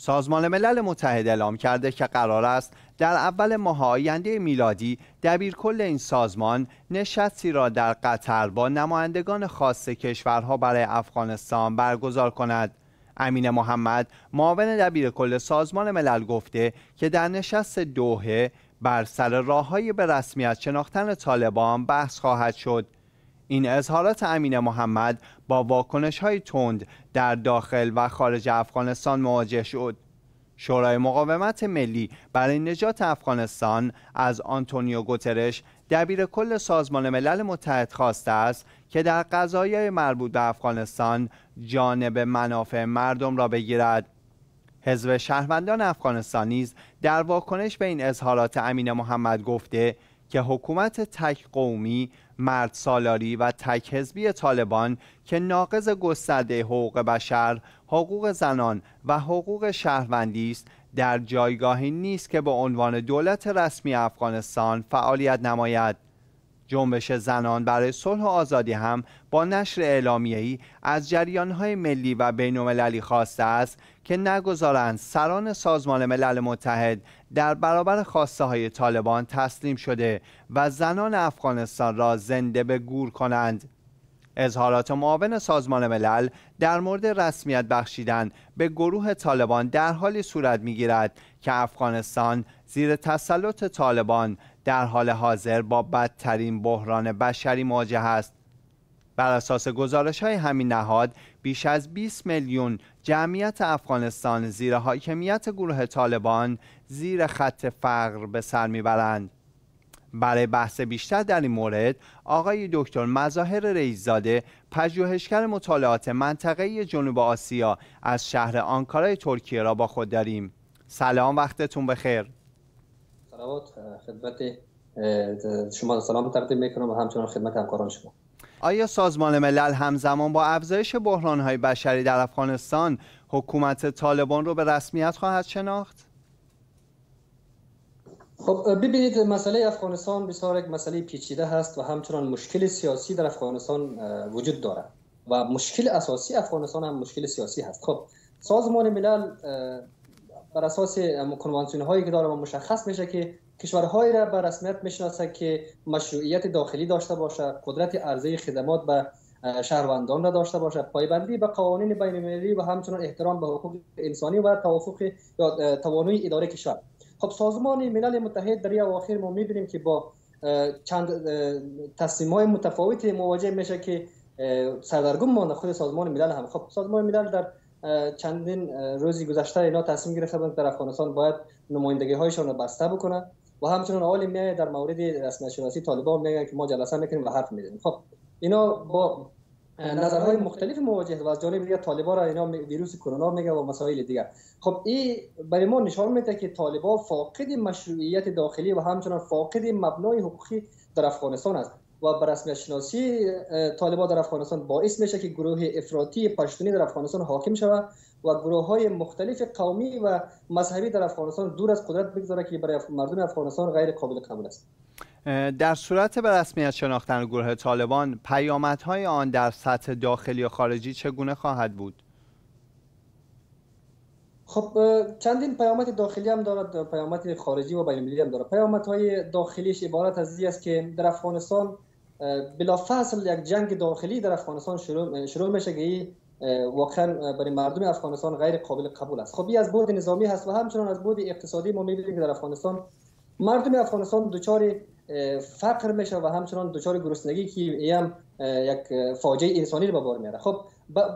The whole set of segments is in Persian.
سازمان ملل متحد اعلام کرده که قرار است در اول ماه آینده میلادی دبیرکل این سازمان نشستی را در قطر با نمایندگان خاص کشورها برای افغانستان برگزار کند. امین محمد معاون دبیرکل سازمان ملل گفته که در نشست دوحه بر سر راههایی به رسمیت شناختن طالبان بحث خواهد شد. این اظهارات امین محمد با واکنش های تند در داخل و خارج افغانستان مواجه شد. شورای مقاومت ملی برای نجات افغانستان از آنتونیو گوترش دبیر کل سازمان ملل متحد خواسته است که در قضایای مربوط به افغانستان جانب منافع مردم را بگیرد. حزب شهروندان افغانستان نیز در واکنش به این اظهارات امین محمد گفته که حکومت تک قومی، مرد سالاری و تک حزبی طالبان که ناقض گسترده حقوق بشر، حقوق زنان و حقوق شهروندی است در جایگاهی نیست که به عنوان دولت رسمی افغانستان فعالیت نماید. جنبش زنان برای صلح و آزادی هم با نشر اعلامیه‌ای از جریانهای ملی و بین‌المللی خواسته است که نگذارند سران سازمان ملل متحد در برابر خواسته های طالبان تسلیم شده و زنان افغانستان را زنده به گور کنند. اظهارات معاون سازمان ملل در مورد رسمیت بخشیدن به گروه طالبان در حالی صورت می‌گیرد که افغانستان زیر تسلط طالبان در حال حاضر با بدترین بحران بشری مواجه است. بر اساس گزارش های همین نهاد بیش از 20 میلیون جمعیت افغانستان زیر حاکمیت گروه طالبان زیر خط فقر به سر می‌برند. برای بحث بیشتر در این مورد آقای دکتر مظاهر رئیسزاده پژوهشگر مطالعات منطقه جنوب آسیا از شهر آنکارای ترکیه را با خود داریم. سلام وقتتون بخیر. سلامات خدمت شما سلام تقدیم می‌کنم و همچنان خدمت همکاران شما. آیا سازمان ملل همزمان با افزایش بحرانهای بشری در افغانستان حکومت طالبان رو به رسمیت خواهد شناخت؟ خب ببینید مسئله افغانستان بسیار یک مسئله پیچیده هست و همچنان مشکل سیاسی در افغانستان وجود دارد. و مشکل اساسی افغانستان هم مشکل سیاسی هست. خب سازمان ملل بر اساس کنوانسیون هایی که داره مشخص میشه که کشورهایی را به رسمیت می‌شناسه که مشروعیت داخلی داشته باشه قدرت عرضه خدمات به شهروندان را داشته باشه پایبندی به قوانین بین المللی و همچنان احترام به حقوق انسانی و توافق یا توانایی اداره کشور. خب سازمان ملل متحد در اواخر ما می‌بینیم که با چند تصمیم های متفاوتی مواجه میشه که سردرگم مانده خود سازمان ملل هم. خب سازمان ملل در چندین روزی گذشته اینا تصمیم گرفته بودند در افغانستان باید نمایندگی هایشان رو بسته بکنن و همچنان حال میای در مورد رسمیت شناسی طالبان میگن که ما جلسه می‌کنیم و حرف می‌زنیم. خب اینا با نظرهای مختلف مواجه و از جانب دیگه طالبان را اینا ویروس کرونا میگه و مسائل دیگر. خب این برای ما نشان میده که طالبان فاقد مشروعیت داخلی و همچنان فاقد مبنای حقوقی در افغانستان است و به رسمیت شناسی طالبان در افغانستان باعث میشه که گروه افراطی پشتونی در افغانستان حاکم شود و گروه های مختلف قومی و مذهبی در افغانستان دور از قدرت بگذاره که برای مردم افغانستان غیر قابل قبول است در صورت به رسمیت شناختن گروه طالبان پیامدهای آن در سطح داخلی و خارجی چگونه خواهد بود؟ خب چندین پیامد داخلی هم دارد پیامد خارجی و بین‌المللی هم دارد پیامدهای داخلیش عبارت از است که در افغانستان بلافاصل یک جنگ داخلی در افغانستان شروع, شروع میشه که واقعا برای مردم افغانستان غیر قابل قبول است. خب از بود نظامی هست و همچنان از بود اقتصادی ما می‌بینیم که در افغانستان مردم افغانستان دچار فقر میشه و همچنان دچار گرسنگی که هم یک فاجعه انسانی رو به بار میاره خب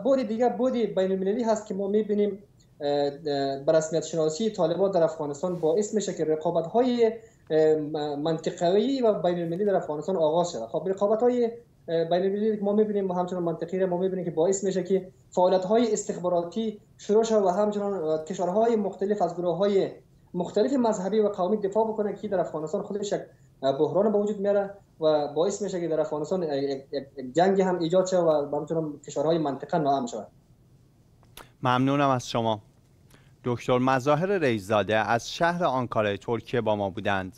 بود دیگه بود بین المللی هست که ما می‌بینیم بر رسمیت شناسی طالبان در افغانستان باعث میشه که رقابت های منطقه‌ای و بین المللی در افغانستان آغاز شده خب رقابت های بین المللی که ما می‌بینیم همچنان منطقی ما می‌بینیم که باعث میشه که فعالیت های استخباراتی شروع شد و همچنان کشورهای مختلف از گروه های مختلف مذهبی و قومی دفاع بکنه که در افغانستان خودش یک بحران به وجود میاره و باعث میشه که در افغانستان یک جنگ هم ایجاد شد و همچنان کشورهای منطقه ناامن شود. ممنونم از شما. دکتر مظاهر رئیسزاده از شهر آنکارای ترکیه با ما بودند.